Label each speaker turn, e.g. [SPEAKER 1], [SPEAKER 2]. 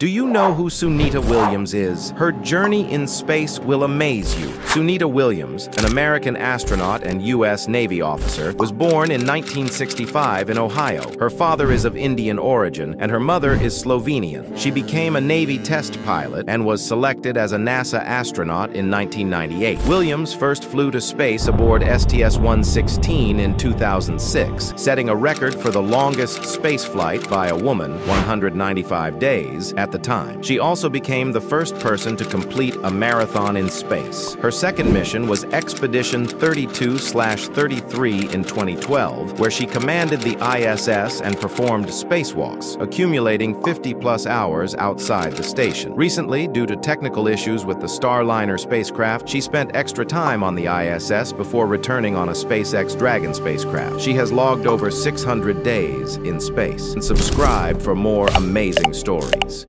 [SPEAKER 1] Do you know who Sunita Williams is? Her journey in space will amaze you. Sunita Williams, an American astronaut and U.S. Navy officer, was born in 1965 in Ohio. Her father is of Indian origin and her mother is Slovenian. She became a Navy test pilot and was selected as a NASA astronaut in 1998. Williams first flew to space aboard STS-116 in 2006, setting a record for the longest space flight by a woman, 195 days, the time. She also became the first person to complete a marathon in space. Her second mission was Expedition 32-33 in 2012, where she commanded the ISS and performed spacewalks, accumulating 50-plus hours outside the station. Recently, due to technical issues with the Starliner spacecraft, she spent extra time on the ISS before returning on a SpaceX Dragon spacecraft. She has logged over 600 days in space. And subscribe for more amazing stories.